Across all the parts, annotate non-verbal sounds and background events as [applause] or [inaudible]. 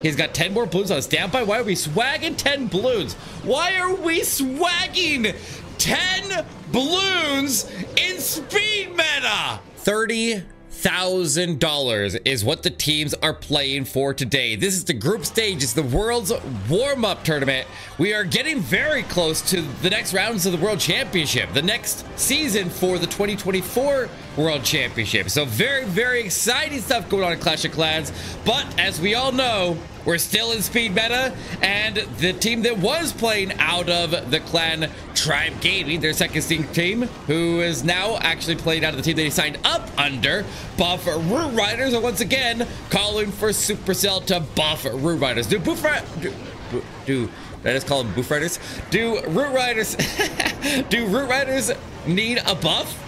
He's got 10 more balloons on standby. Why are we swagging 10 balloons? Why are we swagging 10 balloons in speed meta? 30 thousand dollars is what the teams are playing for today. This is the group stage. It's the world's warm-up tournament. We are getting very close to the next rounds of the World Championship, the next season for the 2024 World Championship. So very, very exciting stuff going on in Clash of Clans. But as we all know, we're still in speed meta, and the team that was playing out of the clan Tribe Gaming, their second team, who is now actually playing out of the team they signed up under, buff Root Riders, are once again calling for Supercell to buff Root Riders. Do Boof do, do I just call them Boof Riders? Do Root Riders [laughs] do Root Riders need a buff?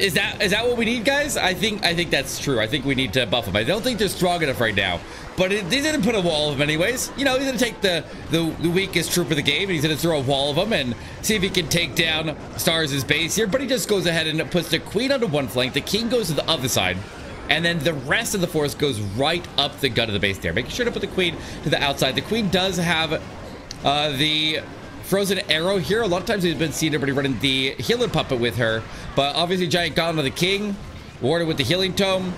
Is that is that what we need, guys? I think I think that's true. I think we need to buff them. I don't think they're strong enough right now. But it, they didn't put a wall of them anyways. You know, he's to take the, the, the, weakest troop of the game, and he's to throw a wall of them and see if he can take down Stars' base here. But he just goes ahead and puts the queen onto one flank. The king goes to the other side. And then the rest of the force goes right up the gut of the base there. Making sure to put the queen to the outside. The queen does have uh, the frozen arrow here. A lot of times we've been seeing everybody running the healer puppet with her. But obviously Giant Gauntlet of the King, warded with the healing tome.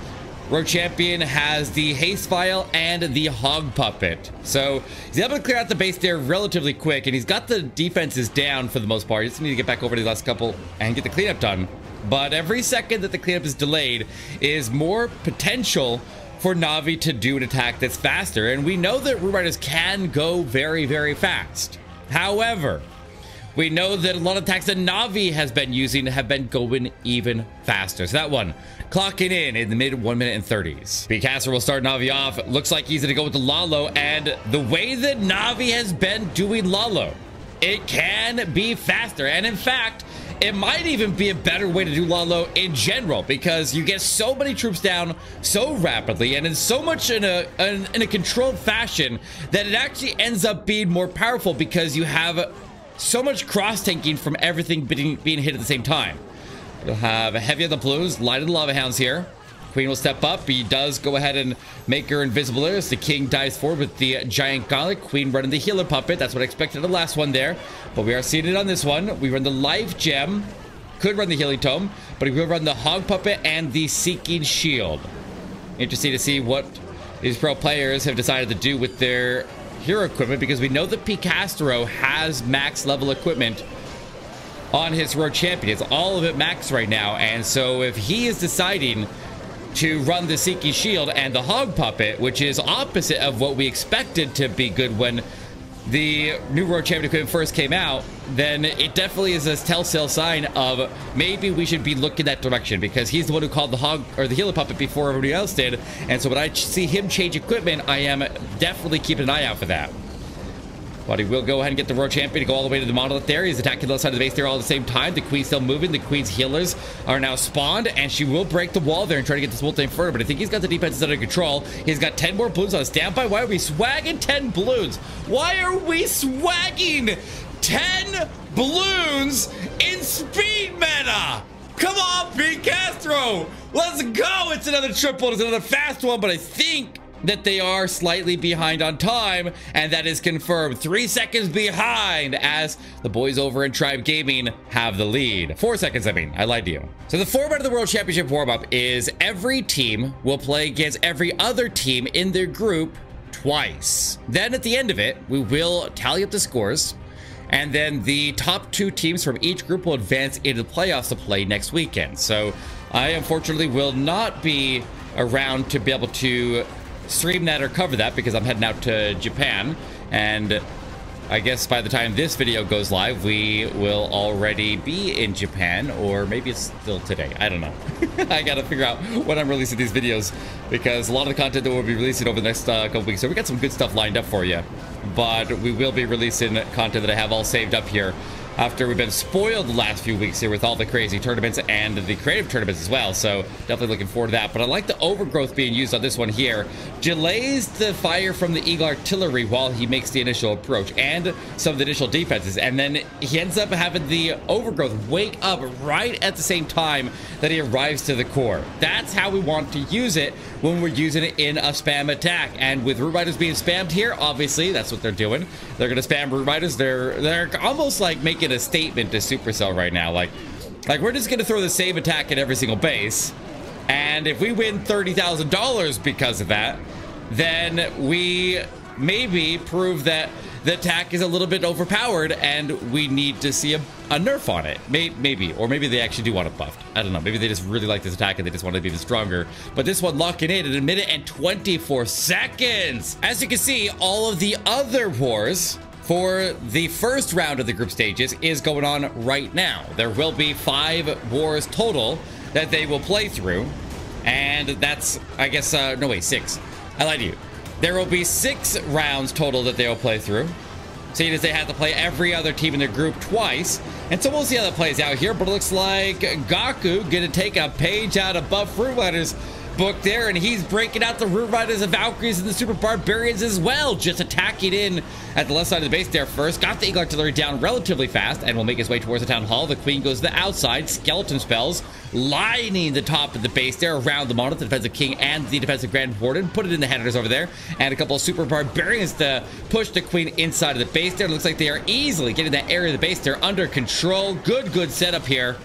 Royal Champion has the Haste Vial and the Hog Puppet. So he's able to clear out the base there relatively quick, and he's got the defenses down for the most part. He just need to get back over to the last couple and get the cleanup done. But every second that the cleanup is delayed is more potential for Na'Vi to do an attack that's faster. And we know that Root Riders can go very, very fast. However, we know that a lot of attacks that Na'Vi has been using have been going even faster. So that one, clocking in in the mid 1 minute and 30s. Becaster will start Na'Vi off. Looks like he's going to go with the Lalo. And the way that Na'Vi has been doing Lalo, it can be faster. And in fact, it might even be a better way to do Lalo in general because you get so many troops down so rapidly and in so much in a in, in a controlled fashion that it actually ends up being more powerful because you have so much cross-tanking from everything being, being hit at the same time. You'll have a heavy on the blues, light of the lava hounds here. Queen will step up. He does go ahead and make her invisible as the king dives forward with the giant gauntlet. Queen running the healer puppet. That's what I expected the last one there. But we are seeing it on this one. We run the life gem. Could run the healing tome, but he will run the hog puppet and the seeking shield. Interesting to see what these pro players have decided to do with their hero equipment because we know that Picastro has max level equipment on his royal champion. It's all of it max right now. And so if he is deciding to run the Seeking Shield and the Hog Puppet, which is opposite of what we expected to be good when the new World Champion equipment first came out, then it definitely is a telltale sign of maybe we should be looking that direction because he's the one who called the hog or the healer puppet before everybody else did. And so when I see him change equipment, I am definitely keeping an eye out for that. But he will go ahead and get the World Champion to go all the way to the monolith there. He's attacking the left side of the base there all at the same time. The Queen's still moving. The Queen's healers are now spawned, and she will break the wall there and try to get this multi Inferno. But I think he's got the defenses under control. He's got 10 more balloons on standby. Why are we swagging 10 balloons? Why are we swagging 10 balloons in speed meta? Come on, Pete Castro. Let's go. It's another triple. It's another fast one, but I think that they are slightly behind on time, and that is confirmed. Three seconds behind as the boys over in Tribe Gaming have the lead. Four seconds, I mean. I lied to you. So the format of the World Championship warm-up is every team will play against every other team in their group twice. Then at the end of it, we will tally up the scores, and then the top two teams from each group will advance into the playoffs to play next weekend. So I unfortunately will not be around to be able to stream that or cover that because I'm heading out to Japan. And I guess by the time this video goes live, we will already be in Japan, or maybe it's still today. I don't know. [laughs] I gotta figure out when I'm releasing these videos because a lot of the content that we'll be releasing over the next uh, couple weeks. So we got some good stuff lined up for you, but we will be releasing content that I have all saved up here after we've been spoiled the last few weeks here with all the crazy tournaments and the creative tournaments as well. So definitely looking forward to that. But I like the overgrowth being used on this one here. Delays the fire from the Eagle Artillery while he makes the initial approach and some of the initial defenses. And then he ends up having the overgrowth wake up right at the same time that he arrives to the core. That's how we want to use it when we're using it in a spam attack. And with Root Riders being spammed here, obviously that's what they're doing. They're going to spam Root Riders. They're, they're almost like making making a statement to Supercell right now. Like, like we're just gonna throw the same attack at every single base, and if we win thirty thousand dollars because of that, then we maybe prove that the attack is a little bit overpowered and we need to see a, a nerf on it. Maybe, maybe, or maybe they actually do want it buffed. I don't know. Maybe they just really like this attack and they just want to be even stronger. But this one locking in in a minute and 24 seconds. As you can see, all of the other wars for the first round of the group stages is going on right now. There will be five wars total that they will play through. And that's, I guess, uh, no, wait, six. I lied to you. There will be six rounds total that they will play through. Seeing as they have to play every other team in their group twice. And so we'll see how that plays out here. But it looks like Gaku gonna take a page out of Buff Riders book there, and he's breaking out the Root Riders and Valkyries and the Super Barbarians as well, just attacking in at the left side of the base there first. Got the Eagle Artillery down relatively fast and will make his way towards the Town Hall. The Queen goes to the outside, skeleton spells, lining the top of the base there around the Monolith, the Defensive King, and the Defensive Grand Warden. Put it in the headers over there, and a couple of Super Barbarians to push the Queen inside of the base there. Looks like they are easily getting that area of the base there under control. Good, good setup here.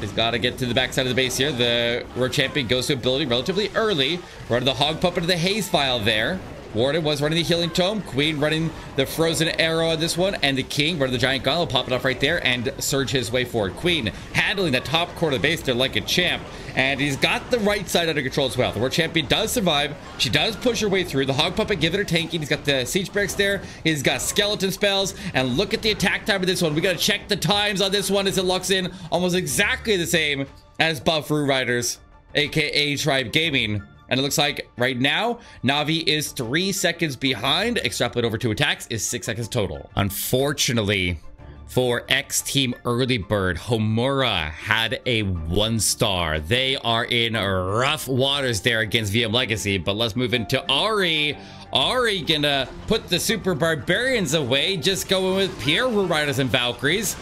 He's got to get to the backside of the base here. The World Champion goes to ability relatively early. Running the Hog Puppet to the Haste Vial there. Warden was running the Healing Tome. Queen running the Frozen Arrow on this one. And the King running the Giant Gauntlet, popping off right there and surge his way forward. Queen handling the top corner of the base there like a champ. And he's got the right side under control as well. The World Champion does survive. She does push her way through. The Hog Puppet giving her tanking. He's got the Siege Barracks there. He's got Skeleton Spells. And look at the attack time of this one. We got to check the times on this one as it locks in almost exactly the same as Buff Root Riders, aka Tribe Gaming. And it looks like right now, Navi is three seconds behind. Extrapolate over two attacks is six seconds total. Unfortunately, for X Team Early Bird, Homura had a one star. They are in rough waters there against VM Legacy, but let's move into Ari. Ari gonna put the Super Barbarians away, just going with Pierre Riders and Valkyries.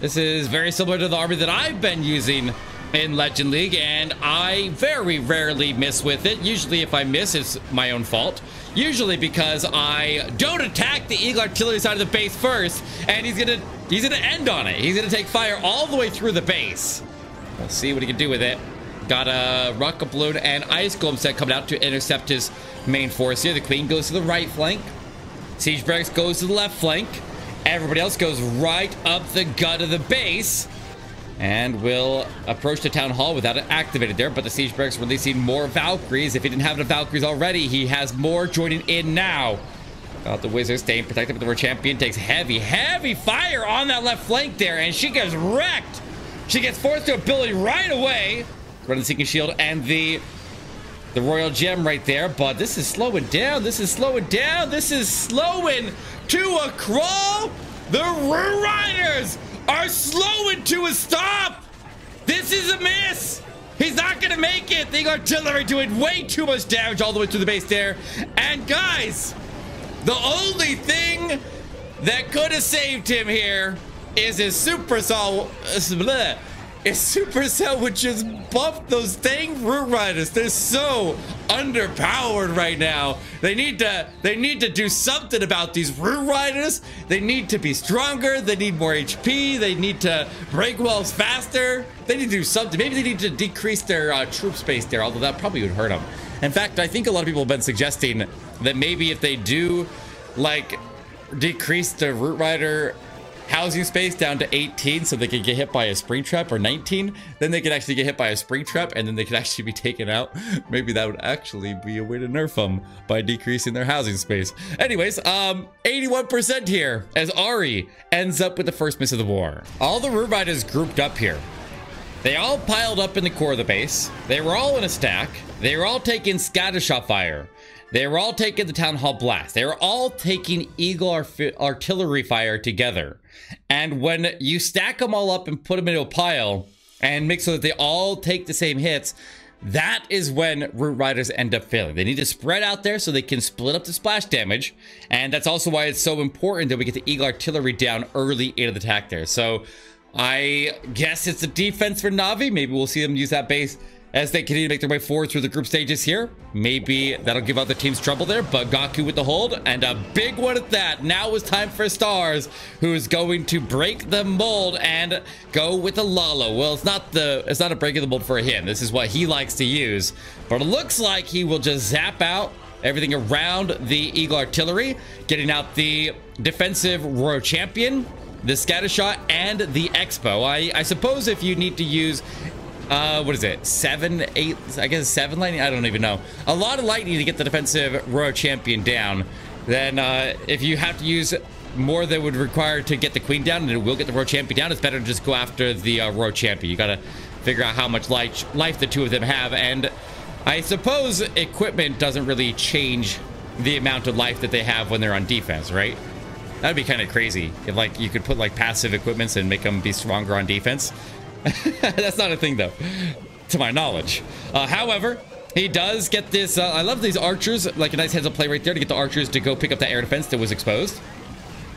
This is very similar to the army that I've been using in Legend League, and I very rarely miss with it. Usually, if I miss, it's my own fault. Usually because I don't attack the Eagle Artillery side of the base first, and he's gonna he's gonna end on it. He's gonna take fire all the way through the base. We'll see what he can do with it. Got a rocket balloon and ice golem set coming out to intercept his main force here. The queen goes to the right flank. Siege Barracks goes to the left flank. Everybody else goes right up the gut of the base and will approach the town hall without it activated there. But the siege barracks releasing more Valkyries. If he didn't have enough Valkyries already, he has more joining in now. Got the wizard staying protected, but the champion takes heavy, heavy fire on that left flank there, and she gets wrecked. She gets forced to ability right away. Running the Seeking Shield and the the Royal Gem right there, but this is slowing down. This is slowing down. This is slowing to a crawl. The Riders are slowing to a stop. This is a miss. He's not going to make it. The artillery doing way too much damage all the way to the base there. And guys, the only thing that could have saved him here is his Supercell. Uh, if Supercell would just buff those dang Root Riders. They're so underpowered right now. They need to they need to do something about these Root Riders. They need to be stronger. They need more HP. They need to break walls faster. They need to do something. Maybe they need to decrease their uh, troop space there, although that probably would hurt them. In fact, I think a lot of people have been suggesting that maybe if they do like decrease the Root Rider housing space down to 18 so they could get hit by a spring trap or 19 then they could actually get hit by a spring trap and then they could actually be taken out. [laughs] Maybe that would actually be a way to nerf them by decreasing their housing space. Anyways um 81 percent here as ari ends up with the first miss of the war. All the root riders grouped up here. They all piled up in the core of the base. They were all in a stack. They were all taking scatter shot fire They were all taking the Town Hall Blast. They were all taking Eagle artillery fire together. And when you stack them all up and put them into a pile and make so that they all take the same hits, that is when Root Riders end up failing. They need to spread out there so they can split up the splash damage. And that's also why it's so important that we get the Eagle Artillery down early into the attack there. So I guess it's a defense for Navi. Maybe we'll see them use that base as they continue to make their way forward through the group stages here. Maybe that'll give other teams trouble there, but Gaku with the hold and a big one at that. Now is time for Stars, who is going to break the mold and go with the Lalo. Well, it's not the it's not a break of the mold for him. This is what he likes to use, but it looks like he will just zap out everything around the Eagle Artillery, getting out the defensive Royal Champion, the scatter shot, and the X-Bow. I, I suppose if you need to use uh, what is it? Seven, eight, I guess seven lightning? I don't even know. A lot of lightning to get the defensive Royal Champion down. Then uh, if you have to use more than would require to get the Queen down, and it will get the Royal Champion down, it's better to just go after the uh, Royal Champion. You gotta figure out how much life, life the two of them have. And I suppose equipment doesn't really change the amount of life that they have when they're on defense, right? That'd be kind of crazy if like you could put like passive equipments and make them be stronger on defense. [laughs] That's not a thing, though, to my knowledge. Uh, however, he does get this. Uh, I love these archers, like a nice heads up play right there to get the archers to go pick up that air defense that was exposed.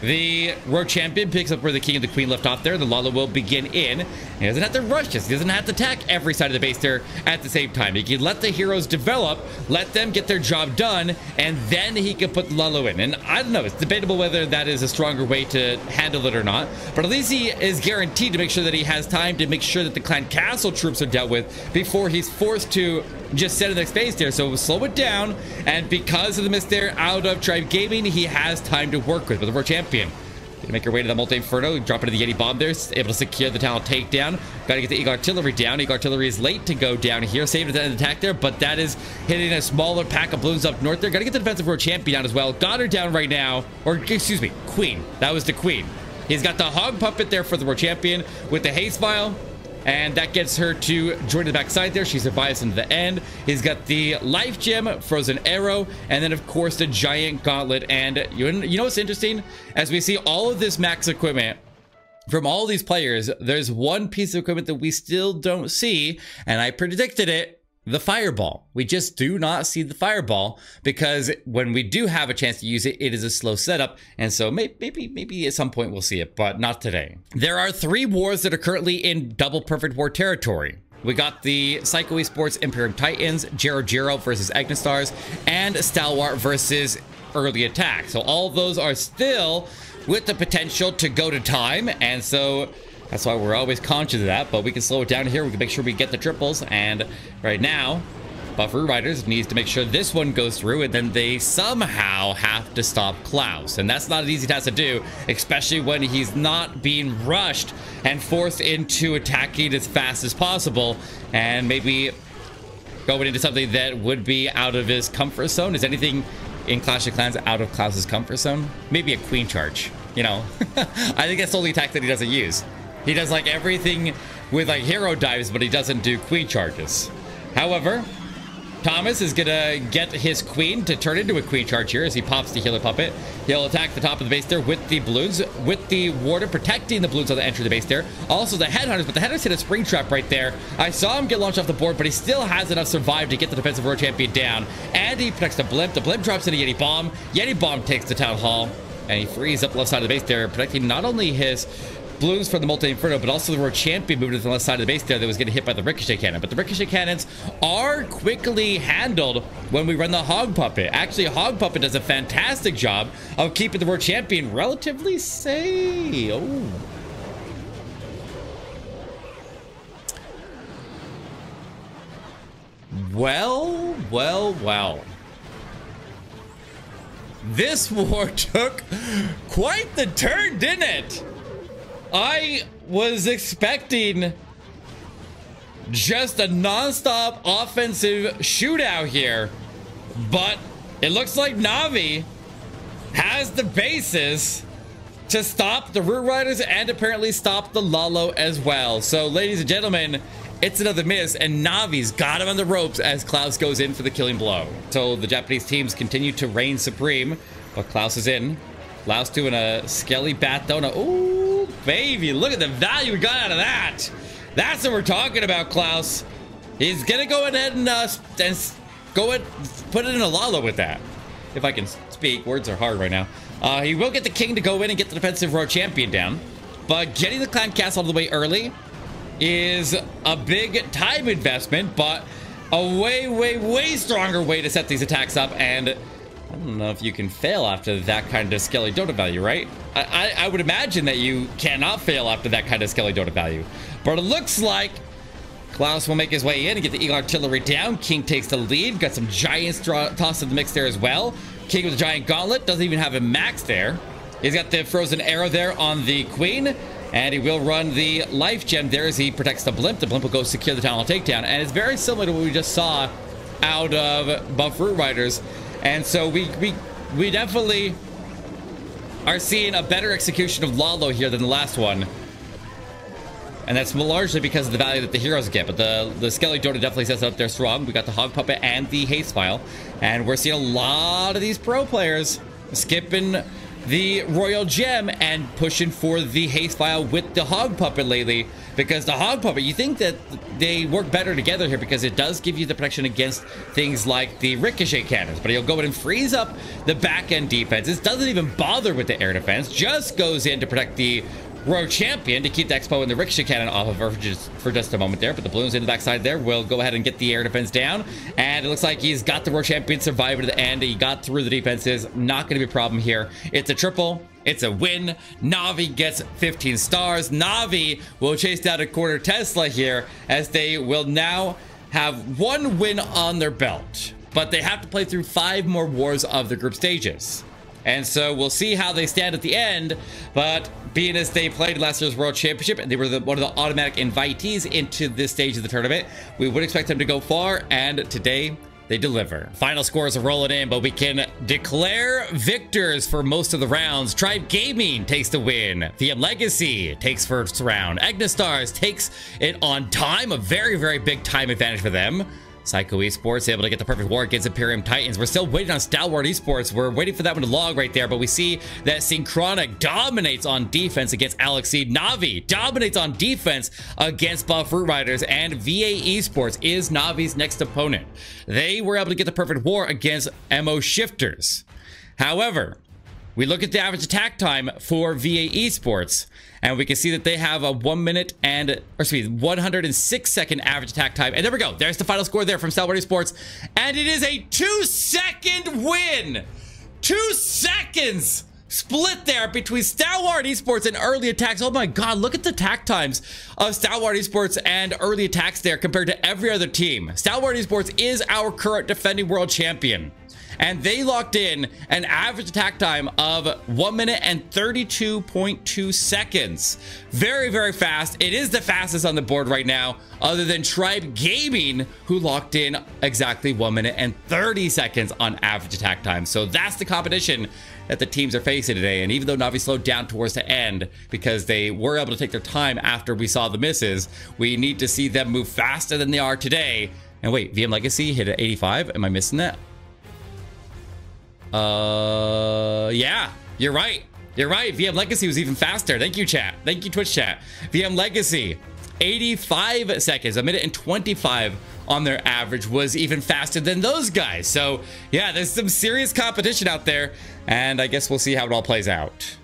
The Royal Champion picks up where the King and the Queen left off there. The Lalo will begin in. He doesn't have to rush this. He doesn't have to attack every side of the base there at the same time. He can let the heroes develop, let them get their job done, and then he can put Lalo in. And I don't know. It's debatable whether that is a stronger way to handle it or not. But at least he is guaranteed to make sure that he has time to make sure that the Clan Castle troops are dealt with before he's forced to just set the next phase there. So slow it down. And because of the miss there out of Tribe Gaming, he has time to work with. But the World Champion make your way to the Multi Inferno, drop into the Yeti Bomb there, able to secure the Talent takedown. Gotta get the Eagle Artillery down. Eagle Artillery is late to go down here. Saved an attack there, but that is hitting a smaller pack of balloons up north there. Gotta get the Defensive World Champion down as well. Got her down right now. Or, excuse me, Queen. That was the Queen. He's got the Hog Puppet there for the World Champion with the Haste Vial. And that gets her to join the backside there. She survives into the end. He's got the Life Gem, Frozen Arrow, and then, of course, the Giant Gauntlet. And you, you know what's interesting? As we see all of this max equipment from all these players, there's one piece of equipment that we still don't see, and I predicted it the fireball. We just do not see the fireball because when we do have a chance to use it, it is a slow setup. And so maybe, maybe, maybe at some point we'll see it, but not today. There are three wars that are currently in double perfect war territory. We got the Psycho Esports Imperium Titans, Jero Jero versus Agnistars, and Stalwart versus Early Attack. So all those are still with the potential to go to time. And so that's why we're always conscious of that, but we can slow it down here. We can make sure we get the triples, and right now, Buffer Riders needs to make sure this one goes through, and then they somehow have to stop Klaus. And that's not an easy task to do, especially when he's not being rushed and forced into attacking as fast as possible, and maybe going into something that would be out of his comfort zone. Is anything in Clash of Clans out of Klaus's comfort zone? Maybe a queen charge, you know? [laughs] I think that's the only attack that he doesn't use. He does like everything with like hero dives, but he doesn't do queen charges. However, Thomas is gonna get his queen to turn into a queen charge here as he pops the healer puppet. He'll attack the top of the base there with the balloons, with the warden protecting the balloons on the entry of the base there. Also the headhunters, but the headhunters hit a spring trap right there. I saw him get launched off the board, but he still has enough survive to get the defensive world champion down. And he protects the blimp. The blimp drops in a Yeti Bomb. Yeti Bomb takes the town hall. And he frees up left side of the base there, protecting not only his Blues from the Multi Inferno, but also the Royal Champion moved to the left side of the base there that was getting hit by the Ricochet Cannon. But the Ricochet Cannons are quickly handled when we run the Hog Puppet. Actually, Hog Puppet does a fantastic job of keeping the World Champion relatively safe. Oh. Well, well, well. This [laughs] war took quite the turn, didn't it? I was expecting just a non-stop offensive shootout here, but it looks like Navi has the basis to stop the Root Riders and apparently stop the Lalo as well. So, ladies and gentlemen, It's another miss, and Navi's got him on the ropes as Klaus goes in for the killing blow. So the Japanese teams continue to reign supreme, but Klaus is in. Klaus doing a skelly bat donut. Ooh, baby, look at the value we got out of that. That's what we're talking about, Klaus. He's gonna go ahead and, uh, and go and put it in a Lalo with that. If I can speak, words are hard right now. Uh, he will get the king to go in and get the defensive world champion down, but getting the clan castle all the way early is a big time investment, but a way, way, way stronger way to set these attacks up. And I don't know if you can fail after that kind of Skelly Dota value, right? I, I, would imagine that you cannot fail after that kind of Skelly Dota value. But it looks like Klaus will make his way in and get the Eagle Artillery down. King takes the lead. Got some Giants tossed in the mix there as well. King with the Giant Gauntlet. Doesn't even have a max there. He's got the Frozen Arrow there on the Queen. And he will run the life gem there as he protects the blimp. The blimp will go secure the hall takedown. And it's very similar to what we just saw out of Buff Root Riders. And so we, we, we definitely are seeing a better execution of Lalo here than the last one. And that's largely because of the value that the heroes get. But the, the Skelly Dota definitely sets up there strong. We got the Hog Puppet and the Haste Vial. And we're seeing a lot of these pro players skipping the Royal Gem and pushing for the Haste Vial with the Hog Puppet lately. Because the Hog Puppet, you think that they work better together here because it does give you the protection against things like the Ricochet Cannons. But he'll go in and freeze up the back end defense. This doesn't even bother with the air defense, just goes in to protect the Royal Champion to keep the X-Bow and the Ricochet Cannon off of her for just, for just a moment there. But the balloons in the backside there will go ahead and get the air defense down. And it looks like he's got the Royal Champion survivor to the end. He got through the defenses. Not going to be a problem here. It's a triple. It's a win. Navi gets 15 stars. Navi will chase down a quarter Tesla here as they will now have one win on their belt. But they have to play through five more wars of the group stages. And so we'll see how they stand at the end. But being as they played last year's World Championship and they were the, one of the automatic invitees into this stage of the tournament, we would expect them to go far. And today, they deliver. Final scores are rolling in, but we can declare victors for most of the rounds. Tribe Gaming takes the win. VM Legacy takes first round. Stars takes it on time, a very, very big time advantage for them. Psycho Esports able to get the perfect war against Imperium Titans. We're still waiting on Stalwart Esports. We're waiting for that one to log right there, but we see that Synchronic dominates on defense against Alex Seed. Navi dominates on defense against Buff Root Riders, and VA Esports is Navi's next opponent. They were able to get the perfect war against MO Shifters. However, we look at the average attack time for VA Esports, and we can see that they have a one minute and, or excuse me, 106 second average attack time. And there we go. There's the final score there from Stalwart Esports. And it is a two second win. Two seconds split there between Stalwart Esports and early attacks. Oh my god, look at the attack times of Stalwart Esports and early attacks there compared to every other team. Stalwart Esports is our current defending world champion and they locked in an average attack time of 1 minute and 32.2 seconds. Very, very fast. It is the fastest on the board right now, other than Tribe Gaming, who locked in exactly 1 minute and 30 seconds on average attack time. So that's the competition that the teams are facing today. And even though Navi slowed down towards the end because they were able to take their time after we saw the misses, we need to see them move faster than they are today. And wait, VM Legacy hit at 85. Am I missing that? Uh, yeah, you're right. You're right. VM Legacy was even faster. Thank you, chat. Thank you, Twitch chat. VM Legacy, 85 seconds, a minute and 25 on their average was even faster than those guys. So yeah, there's some serious competition out there, and I guess we'll see how it all plays out.